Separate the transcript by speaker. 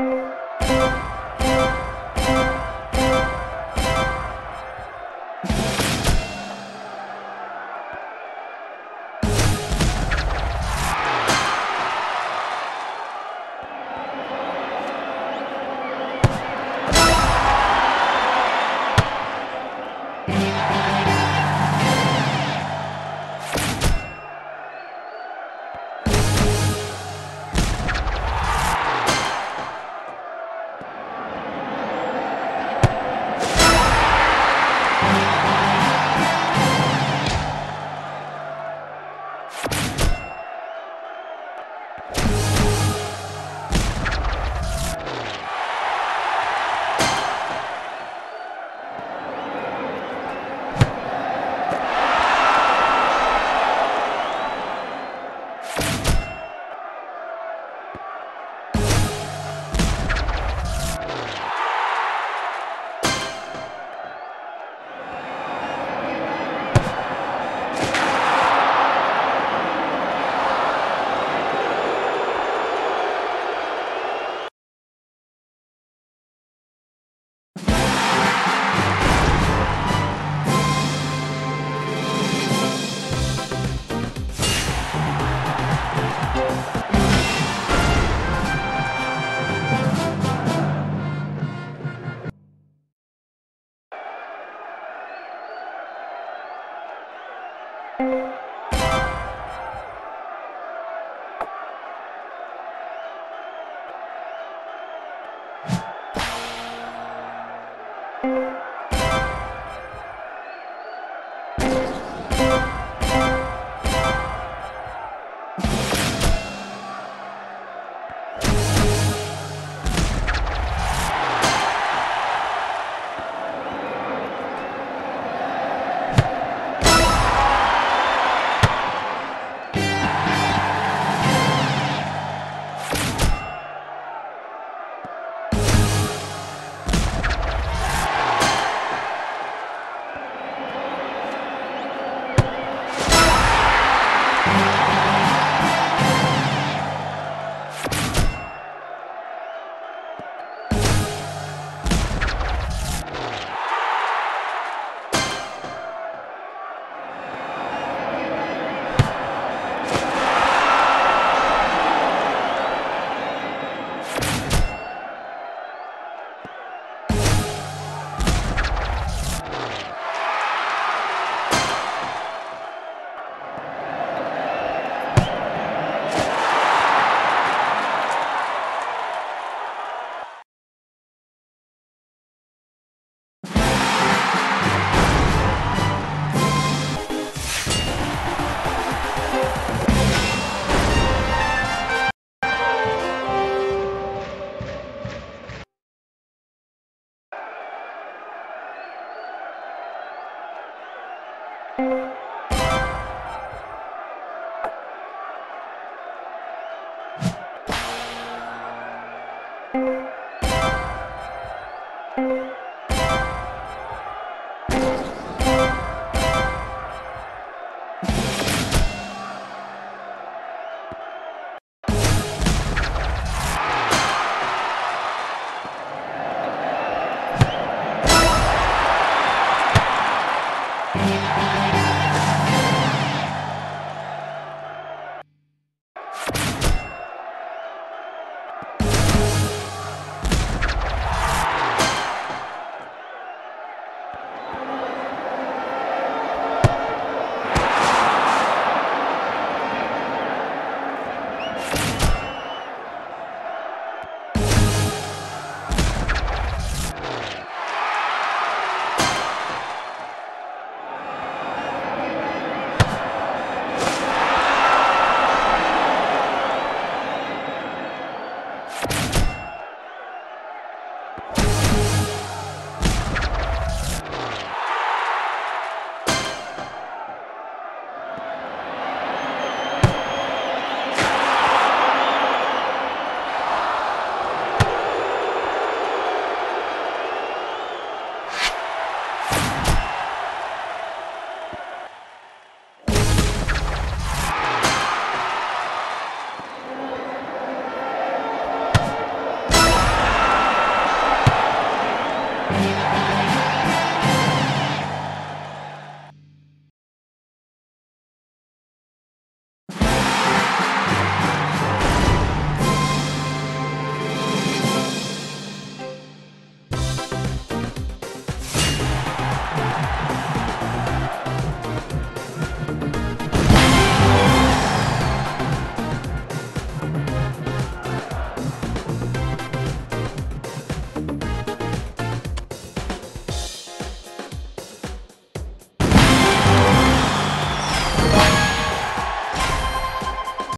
Speaker 1: Thank you. you. Thank you.